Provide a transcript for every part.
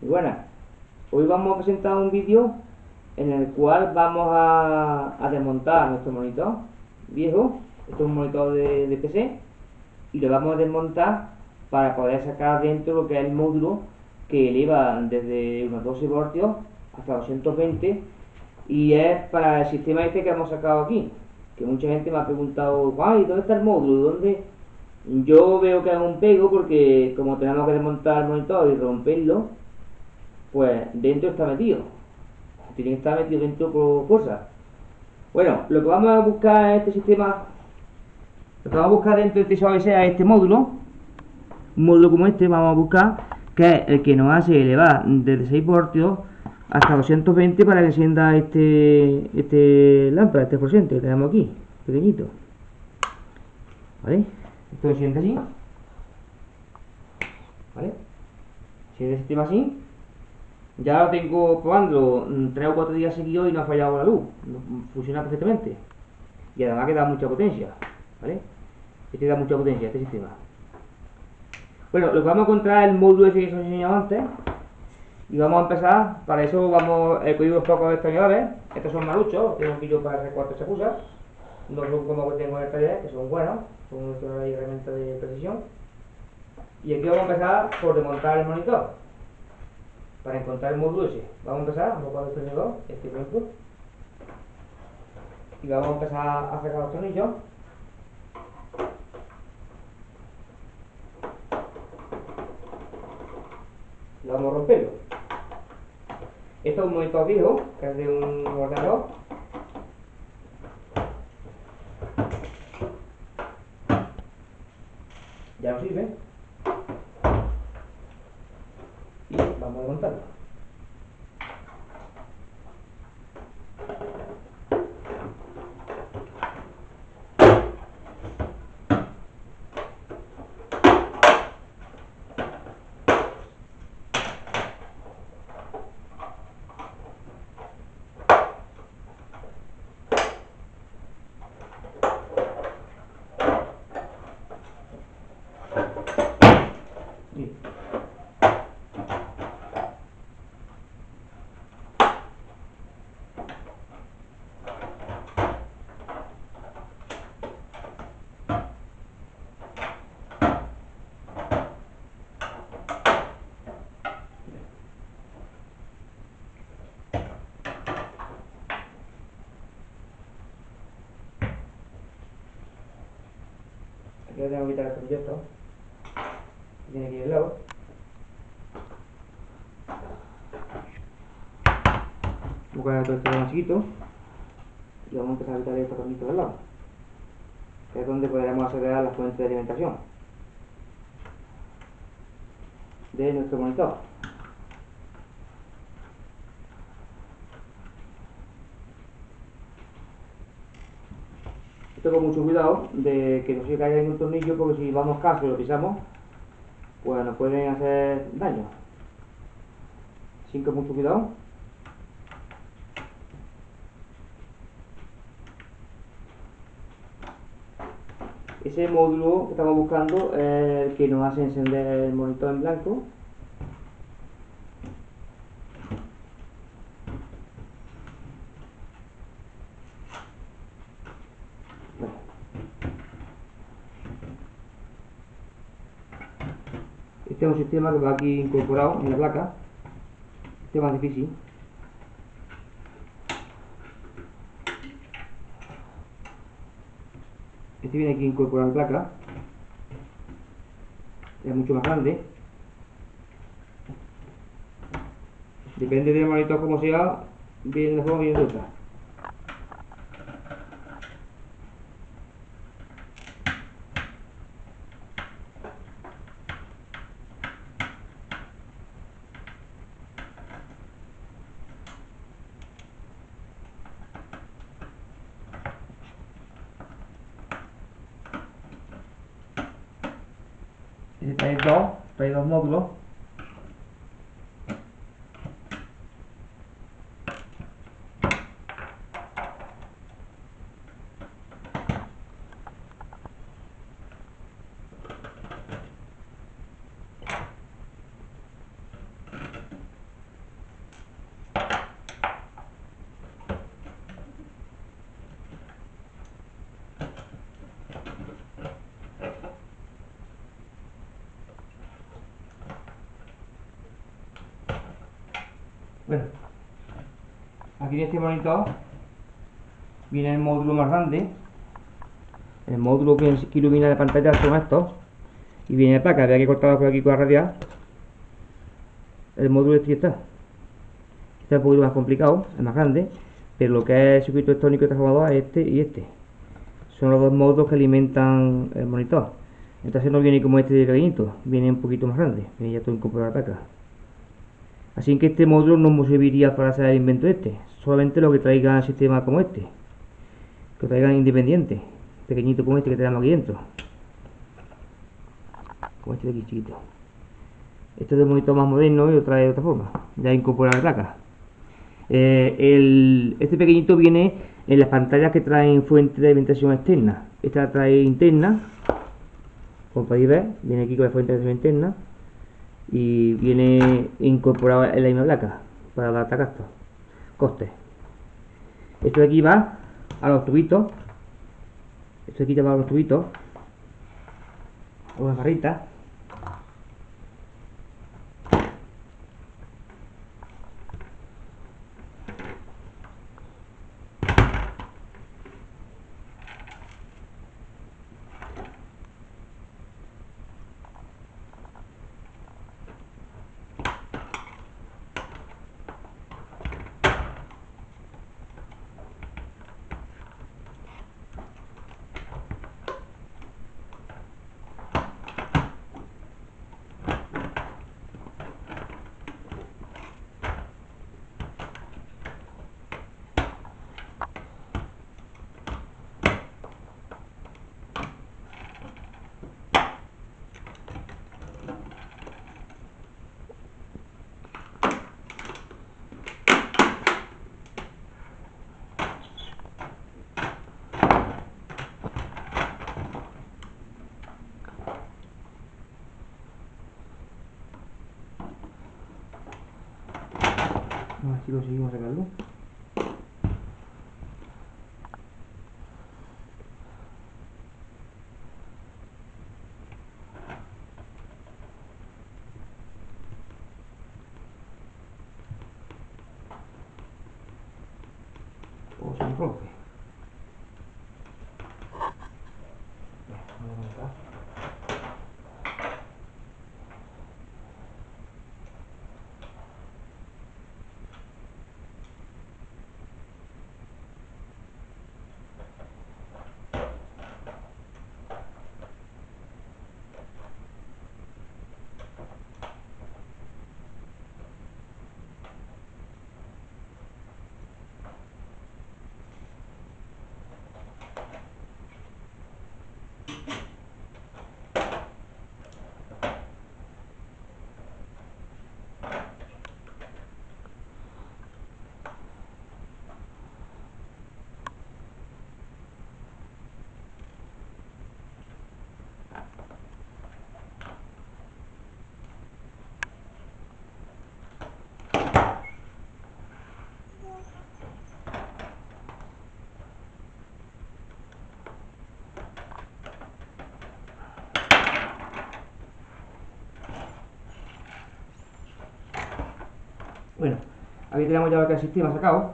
Muy buenas. Hoy vamos a presentar un vídeo en el cual vamos a, desmontar nuestro monitor viejo. Esto es un monitor de, PC y lo vamos a desmontar para poder sacar dentro lo que es el módulo que eleva desde unos 12 voltios hasta 220 y es para el sistema este que hemos sacado aquí que mucha gente me ha preguntado guay ¿dónde está el módulo? ¿dónde? yo veo que es un pego porque como tenemos que desmontar el monitor y romperlo pues dentro está metido. Tiene que estar metido dentro por fuerza. Bueno, lo que vamos a buscar en este sistema, lo que vamos a buscar dentro de este sea este módulo, un módulo como este vamos a buscar, que es el que nos hace elevar desde 6 voltios hasta 220 para que encienda este, este lámpara, este porcentaje que tenemos aquí, pequeñito. ¿Vale? Esto se siente así. ¿Vale? Si el sistema así, ya lo tengo probando 3 o 4 días seguidos y no ha fallado la luz. Funciona perfectamente. Y además que da mucha potencia. ¿Vale? Este da mucha potencia, este sistema. Bueno, lo que vamos a encontrar es el módulo ese que os he enseñado antes. Y vamos a empezar, para eso vamos, he cogido unos pocos extrañadores. Estos son maluchos, tengo un vídeo para hacer cuatro chapuzas. No son como que tengo en el taller, que son buenos, son una herramienta de precisión. Y aquí vamos a empezar por desmontar el monitor para encontrar el ese. Vamos a empezar, vamos a poner el tornillo, este ejemplo. Y vamos a empezar a sacar los tornillos. Y vamos a romperlo. Esto es un monitor viejo, que es de un ordenador. Ya no sirve. Vamos a montarlo. Aquí tengo que quitar el proyecto. Tiene que ir. Voy a todo este chiquito. Y vamos a empezar a quitar estos tornillos del lado. Que es donde podremos acelerar la fuente de alimentación de nuestro monitor. Esto con mucho cuidado de que no se caiga en un tornillo porque si vamos caso y lo pisamos, pues nos pueden hacer daño. Sin con mucho cuidado. Ese módulo que estamos buscando es el que nos hace encender el monitor en blanco Este es un sistema que va aquí incorporado en la placa. Es más difícil. Este viene aquí incorporado en la placa. Es mucho más grande. Depende del monitor como sea, viene de forma bien de otra. y trae dos, trae dos Bueno, aquí en este monitor viene el módulo más grande. El módulo que ilumina la pantalla son estos. Y viene la placa, había que cortarla por aquí con la radial. El módulo este está. Este es un poquito más complicado, es más grande. Pero lo que es circuito electrónico y transformador es este y este. Son los dos módulos que alimentan el monitor. Entonces no viene como este de pequeñito, viene un poquito más grande, viene ya todo incorporado acá. Así que este módulo no me serviría para hacer el invento este, solamente lo que traiga sistema como este, que traigan independiente, pequeñito como este que tenemos aquí dentro. Como este de aquí chiquito. Este es un monitor más moderno y lo trae de otra forma, ya incorpora la placa. Eh, este pequeñito viene en las pantallas que traen fuente de alimentación externa. Esta trae interna como podéis ver, viene aquí con la fuente de interna y viene incorporado en la misma placa para dar gastos, costes. Esto de aquí va a los tubitos, esto de aquí va a los tubitos, a las barritas Aquí lo seguimos sacando. O se rompe. Vamos a Bueno, aquí tenemos ya lo que el sistema sacado.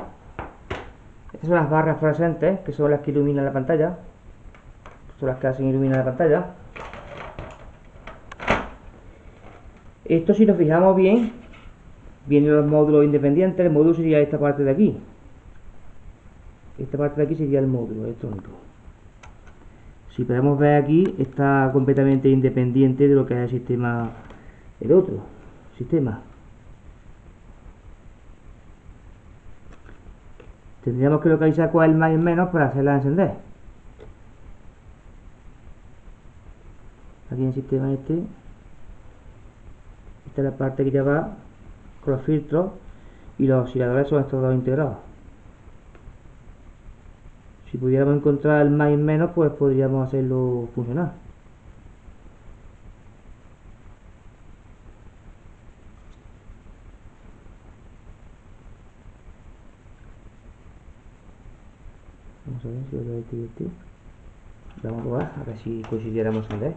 Estas son las barras fluorescentes, que son las que iluminan la pantalla. Son las que hacen iluminar la pantalla. Esto si nos fijamos bien, vienen los módulos independientes, el módulo sería esta parte de aquí. Esta parte de aquí sería el módulo electrónico. Si podemos ver aquí, está completamente independiente de lo que es el sistema, el otro sistema. Tendríamos que localizar cuál es el más y menos para hacerla encender. Aquí en el sistema este. Esta es la parte que ya va con los filtros y los osciladores son estos dos integrados. Si pudiéramos encontrar el más y menos pues podríamos hacerlo funcionar Vamos a ver si lo voy a aquí. Vamos a probar, a ver si consiguiéramos andar.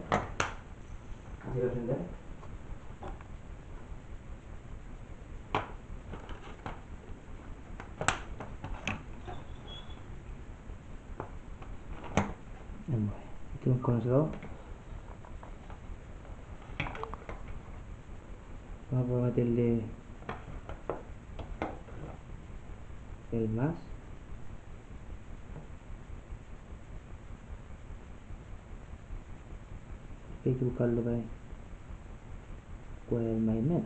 Haceros andar. Vale, aquí hemos conseguido. Vamos a meterle el más. Hay que buscarlo para cuál es el más y menos.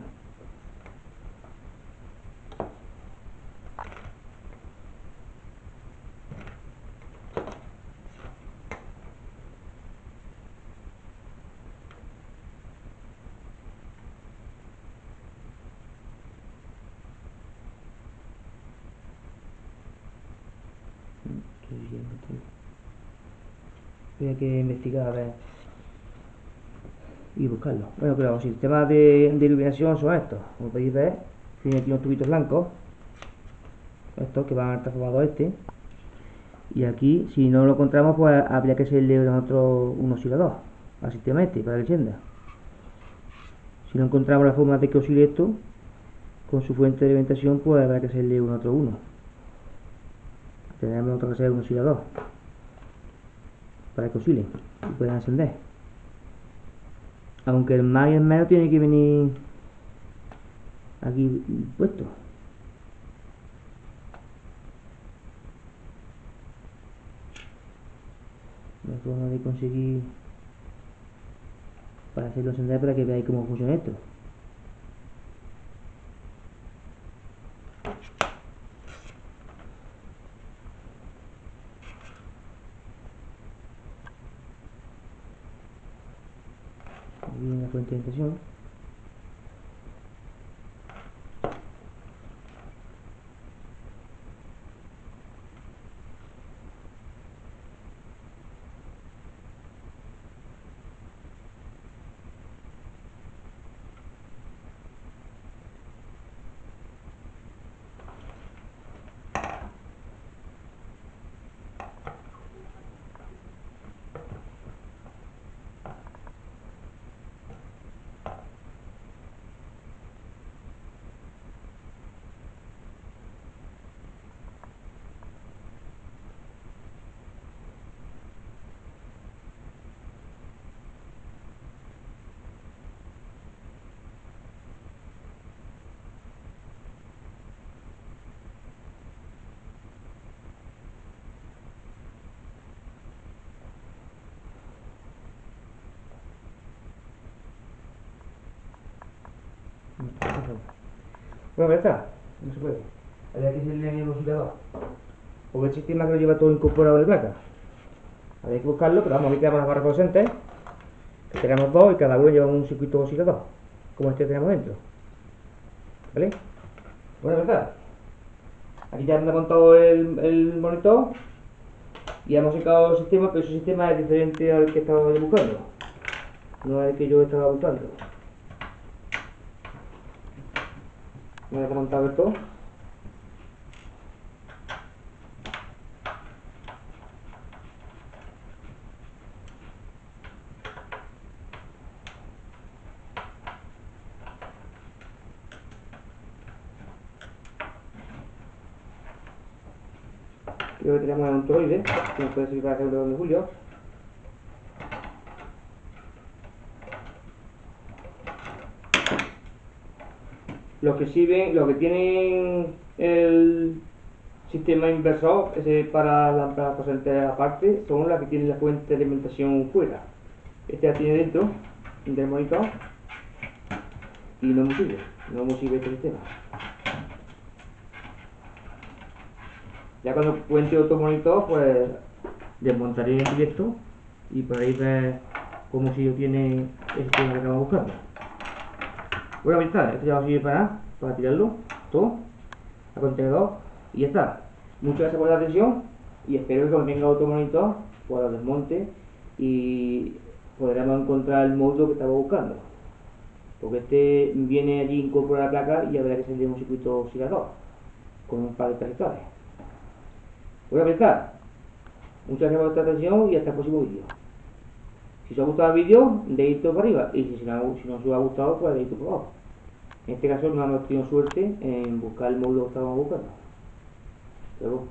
Voy a que investigar a ver y buscarlo. Bueno, pero los sistemas de, de iluminación son estos. Como podéis ver, tiene aquí unos tubitos blancos. Estos que van al transformador este. Y aquí, si no lo encontramos, pues habría que hacerle otro, un oscilador al sistema este para que encienda. Si no encontramos la forma de que oscile esto, con su fuente de alimentación, pues habrá que hacerle un otro uno. Tenemos otro que hacer un oscilador para que oscile y puedan encender. Aunque el más y el menos tiene que venir aquí puesto. La forma de conseguir para hacerlo encender para que veáis cómo funciona esto. viene la fuente de Bueno, ya está. No se puede. Habría que hacerle el oscilador. Porque el sistema que lo lleva todo incorporado de placa. Habría que buscarlo, pero vamos, aquí tenemos las barras fluorescentes. Que tenemos dos y cada uno lleva un circuito oscilador. Como este que tenemos dentro. ¿Vale? Bueno, ¿verdad? Aquí ya hemos montado el, el monitor. Y hemos sacado el sistema, pero ese sistema es diferente al que estaba buscando. No es el que yo estaba buscando. Voy a montar esto hoy tenemos un toroide que nos puede servir para hacer un de julio Los que sirven, los que tienen el sistema inversor, ese para lámparas presentes aparte, son las que tienen la fuente de alimentación fuera. Este la tiene dentro del monitor y no me sirve, no me sirve este sistema. Ya cuando cuente otro monitor, pues desmontaré el directo y podréis ver cómo si yo tiene el sistema que estamos buscando. Bueno, ahí está, esto ya va a servir para, para tirarlo todo al contenedor y ya está. Muchas gracias por la atención y espero que venga otro monitor el desmonte y podremos encontrar el módulo que estaba buscando. Porque este viene allí incorporar la placa y habrá que salir un circuito oscilador con un par de trayectorias. Bueno, pues está. Muchas gracias por vuestra atención y hasta el próximo vídeo. Si os ha gustado el vídeo, dedito para arriba. Y si, no, os ha gustado, pues dedito por abajo. En este caso no hemos tenido suerte en buscar el módulo que estábamos buscando. Luego.